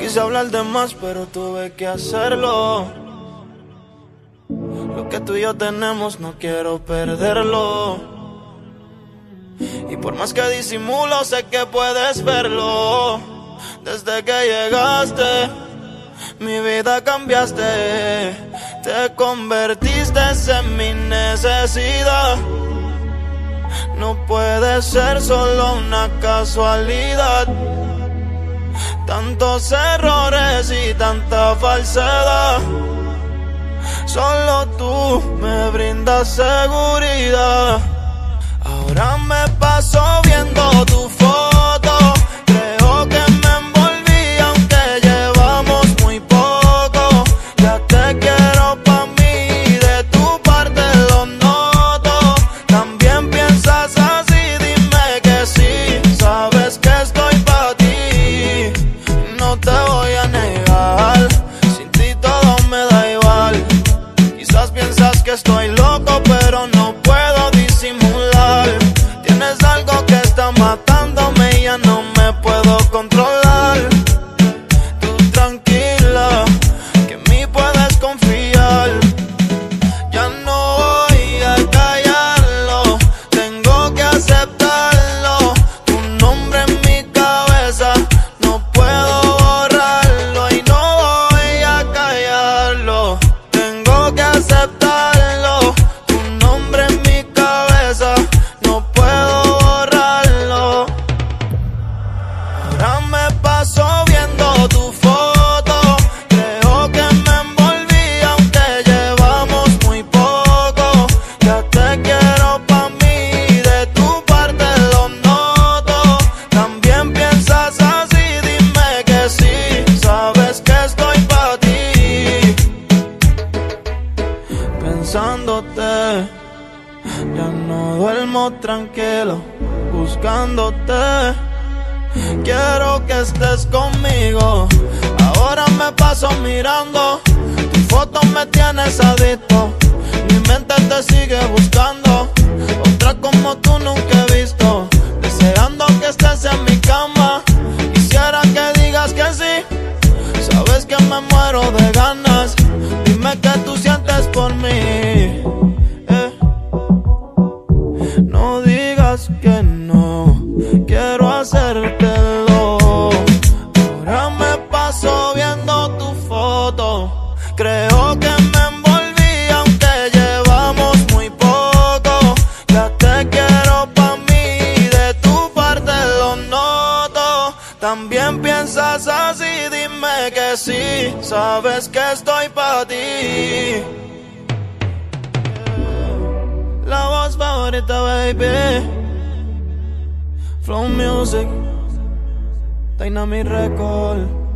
quise hablar de más, pero tuve que hacerlo. Lo que tú y yo tenemos no quiero perderlo. Y por más que disimulo, sé que puedes verlo. Desde que llegaste, mi vida cambiaste. Te convertiste en mi necesidad. No puede ser solo una casualidad. Tantos errores y tanta falsedad. Solo tú me brindas seguridad. Ahora me paso viendo tranquilo. Buscándote. Quiero que estés conmigo. Ahora me paso mirando. Tu foto me tienes adicto. Mi mente te sigue buscando. Otra como tú nunca he visto. Deseando que estés en mi cama. Quisiera que digas que sí. Sabes que me muero de ganas. Dime que tú sientes por mí. Que no, quiero hacértelo. Ahora me paso viendo tu foto. Creo que me envolví aunque llevamos muy poco. Ya te quiero pa' mí, de tu parte lo noto. También piensas así, dime que sí. Sabes que estoy pa' ti. La voz favorita, baby. Flow Music. Dynamic Record.